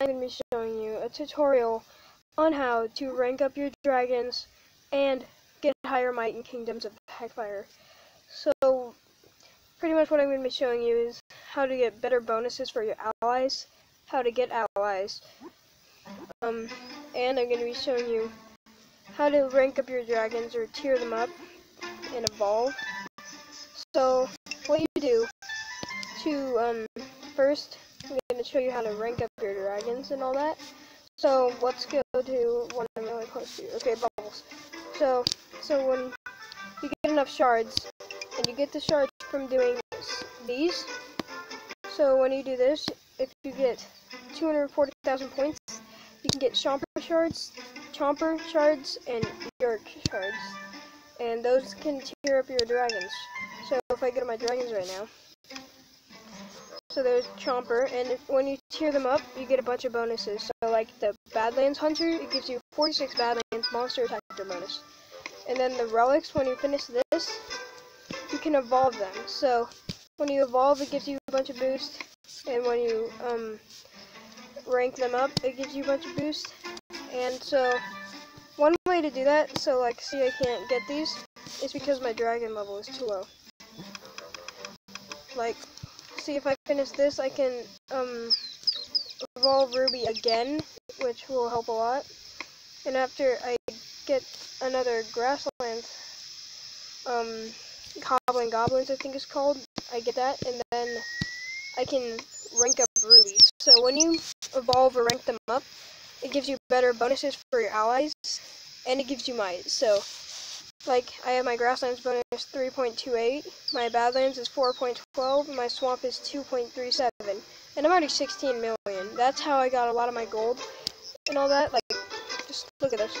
I'm going to be showing you a tutorial on how to rank up your dragons and get higher might in Kingdoms of Heckfire. So, pretty much what I'm going to be showing you is how to get better bonuses for your allies, how to get allies, um, and I'm going to be showing you how to rank up your dragons or tier them up and evolve. So, what you do to, um, first, to show you how to rank up your dragons and all that. So, let's go to one I'm really close to. Okay, bubbles. So, so when you get enough shards, and you get the shards from doing these, so when you do this, if you get 240,000 points, you can get Chomper shards, Chomper shards, and York shards. And those can tier up your dragons. So if I go to my dragons right now, so there's Chomper, and if, when you tier them up, you get a bunch of bonuses. So like the Badlands Hunter, it gives you 46 Badlands Monster attack bonus. And then the Relics, when you finish this, you can evolve them. So when you evolve, it gives you a bunch of boost, and when you um, rank them up, it gives you a bunch of boost. And so one way to do that, so like see I can't get these, is because my dragon level is too low. Like see if I finish this, I can um, evolve Ruby again, which will help a lot. And after I get another grassland, um, Goblin Goblins I think it's called, I get that, and then I can rank up Ruby. So when you evolve or rank them up, it gives you better bonuses for your allies, and it gives you might. So like, I have my grasslands bonus 3.28, my badlands is 4.12, my swamp is 2.37, and I'm already 16 million. That's how I got a lot of my gold and all that. Like, just look at this.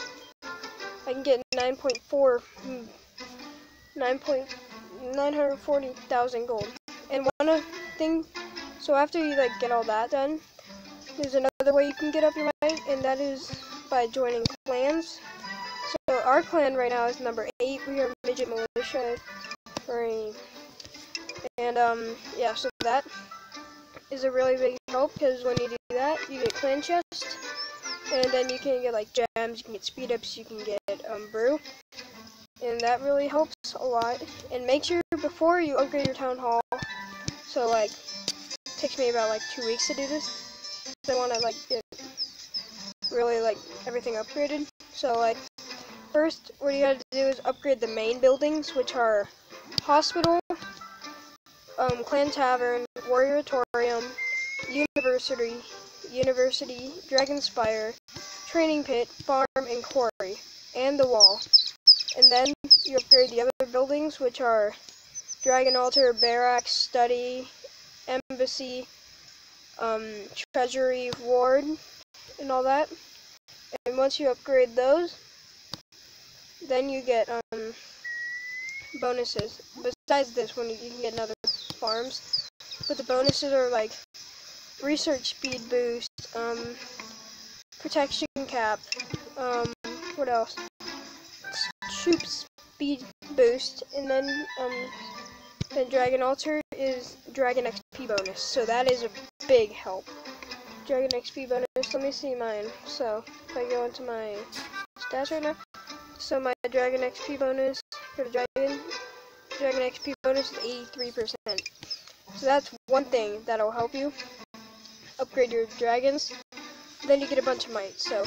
I can get 9.4, hmm, 940,000 gold. And one thing, so after you like get all that done, there's another way you can get up your might, and that is by joining clans. Our clan right now is number eight. We are midget militia, and um yeah. So that is a really big help because when you do that, you get clan chest, and then you can get like gems, you can get speed ups, you can get um brew, and that really helps a lot. And make sure before you upgrade your town hall. So like, takes me about like two weeks to do this. I want to like get really like everything upgraded. So like First, what you gotta do is upgrade the main buildings, which are Hospital, um, Clan Tavern, Warrior Auditorium, University, University, Dragon Spire, Training Pit, Farm, and Quarry, and the Wall. And then you upgrade the other buildings, which are Dragon Altar, Barracks, Study, Embassy, um, Treasury, Ward, and all that. And once you upgrade those, then you get um, bonuses. Besides this one, you can get another farms. But the bonuses are like research speed boost, um, protection cap, um, what else? Troop speed boost, and then um, then Dragon Altar is Dragon XP bonus. So that is a big help. Dragon XP bonus. Let me see mine. So if I go into my stats right now, Dragon XP bonus for the Dragon Dragon XP bonus is 83%. So that's one thing that'll help you upgrade your dragons. Then you get a bunch of might. So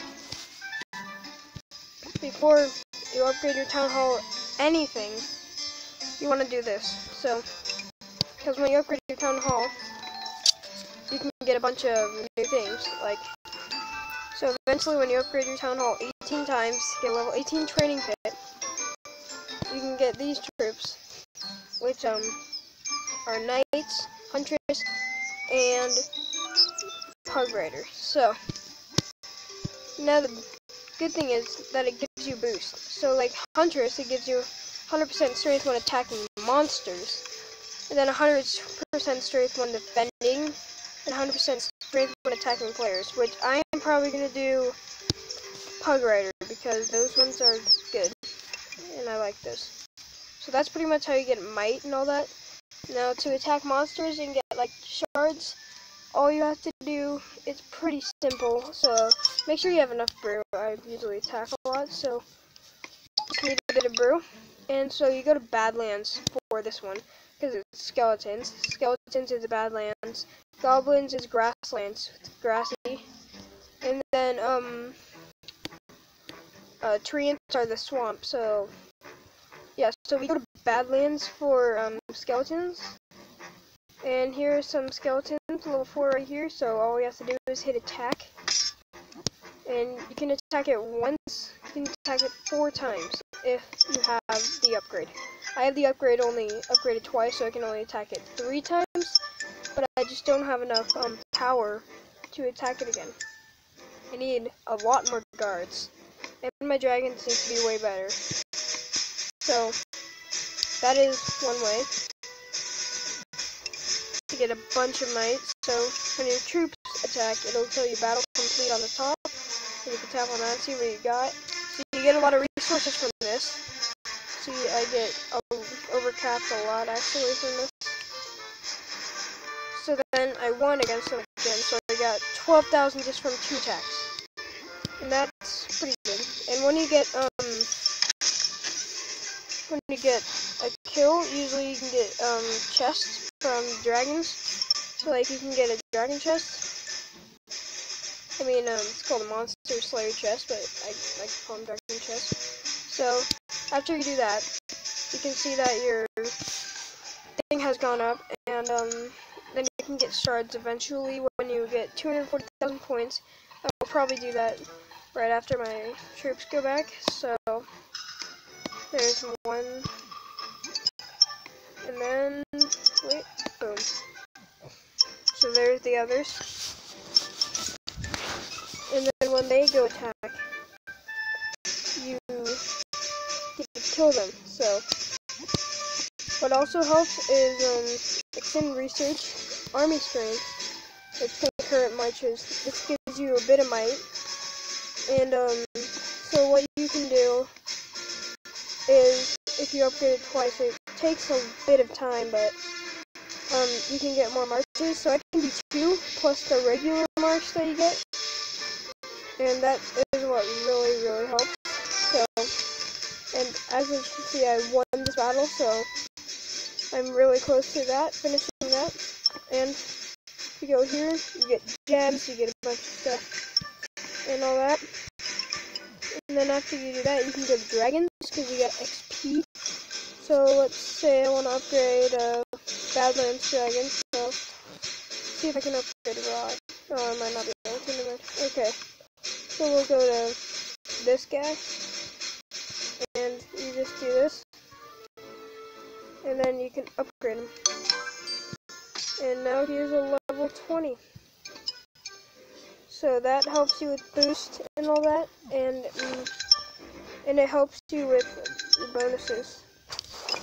before you upgrade your town hall anything, you want to do this. So because when you upgrade your town hall, you can get a bunch of new things like so eventually when you upgrade your town hall 18 times, get level 18 training pit, you can get these troops, which um are knights, hunters, and pug riders. So now the good thing is that it gives you boost. So like hunters, it gives you 100% strength when attacking monsters, and then 100% strength when defending, and 100% strength when attacking players, which I am probably going to do Pug Rider, because those ones are good, and I like this. So that's pretty much how you get might and all that. Now, to attack monsters, and get, like, shards, all you have to do, it's pretty simple, so make sure you have enough brew. I usually attack a lot, so need a bit of brew. And so you go to Badlands for this one, because it's skeletons. Skeletons is the Badlands. Goblins is grasslands, grassy. And then, um, uh, treants are the swamp, so, yeah, so we go to Badlands for, um, skeletons. And here are some skeletons, level 4 right here, so all we have to do is hit attack. And you can attack it once, you can attack it four times if you have the upgrade. I have the upgrade only upgraded twice, so I can only attack it three times, but I just don't have enough um, power to attack it again. I need a lot more guards, and my dragon seems to be way better. So, that is one way to get a bunch of mites. So when your troops attack, it'll tell you battle complete on the top. You can tap on that, see what you got. So you get a lot of resources from this. See, I get um, overcapped a lot actually from this. So then I won against them again, so I got 12,000 just from two attacks. And that's pretty good. And when you get, um, when you get a kill, usually you can get, um, chests from dragons. So like you can get a dragon chest. I mean, um, it's called a monster slayer chest, but I like to call them dragon chest. So after you do that, you can see that your thing has gone up, and um, then you can get shards eventually when you get 240,000 points. I will probably do that right after my troops go back. So there's one, and then wait. Boom. So there's the others. And then when they go attack, you get to kill them. So what also helps is um, extend research, army strength, it's concurrent marches. This gives you a bit of might. And um, so what you can do is if you upgrade it twice, it takes a bit of time, but um, you can get more marches. So I can do two plus the regular march that you get. And that is what really, really helps. So, and as you can see, I won this battle, so I'm really close to that, finishing that. And If you go here, you get gems, you get a bunch of stuff, and all that. And then after you do that, you can go to dragons, because you get XP. So let's say I want to upgrade uh, Badlands Dragon, so see if I can upgrade rod. Oh, I might not be able to. Okay, so we'll go to this guy, and you just do this, and then you can upgrade him. And now he's a level 20. So that helps you with boost and all that, and um, and it helps you with bonuses.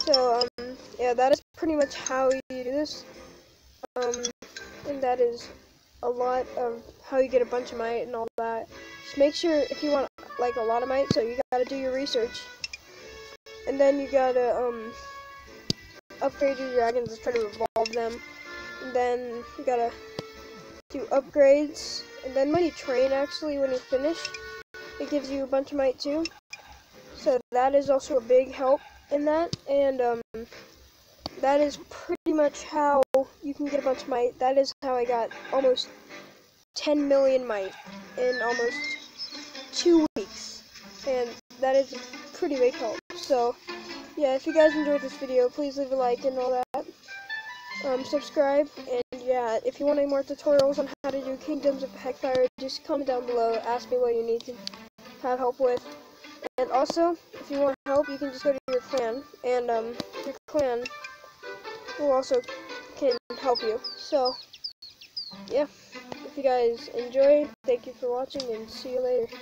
So um, yeah, that is pretty much how you do this. Um, and that is a lot of how you get a bunch of might and all that. Just make sure if you want like a lot of might, so you gotta do your research. And then you gotta um upgrade your dragons and try to evolve them. And then you gotta do upgrades. And then when you train actually when you finish, it gives you a bunch of might too. So that is also a big help in that. And um that is pretty much how you can get a bunch of might. That is how I got almost 10 million might in almost two weeks. And that is a pretty big help. So, yeah, if you guys enjoyed this video, please leave a like and all that. Um, subscribe, and yeah, if you want any more tutorials on how to do Kingdoms of Heckfire, just comment down below, ask me what you need to have help with. And also, if you want help, you can just go to your clan, and um, your clan will also can help you. So, yeah, if you guys enjoy, thank you for watching, and see you later.